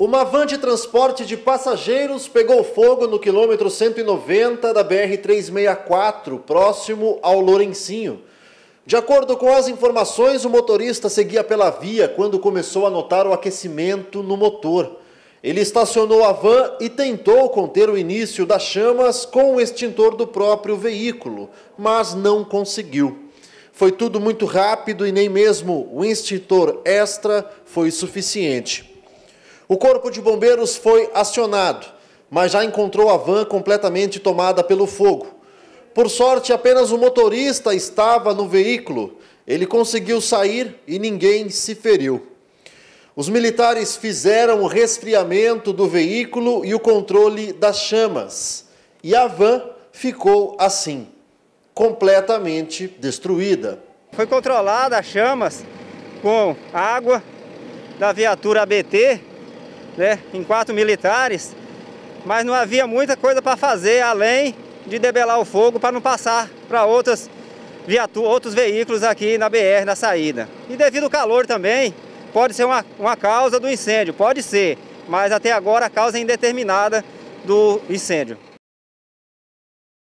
Uma van de transporte de passageiros pegou fogo no quilômetro 190 da BR-364, próximo ao Lourencinho. De acordo com as informações, o motorista seguia pela via quando começou a notar o aquecimento no motor. Ele estacionou a van e tentou conter o início das chamas com o extintor do próprio veículo, mas não conseguiu. Foi tudo muito rápido e nem mesmo o extintor extra foi suficiente. O corpo de bombeiros foi acionado, mas já encontrou a van completamente tomada pelo fogo. Por sorte, apenas o motorista estava no veículo. Ele conseguiu sair e ninguém se feriu. Os militares fizeram o resfriamento do veículo e o controle das chamas. E a van ficou assim, completamente destruída. Foi controlada as chamas com água da viatura ABT né, em quatro militares, mas não havia muita coisa para fazer além de debelar o fogo para não passar para outras outros veículos aqui na BR, na saída. E devido ao calor também, pode ser uma, uma causa do incêndio, pode ser, mas até agora a causa é indeterminada do incêndio.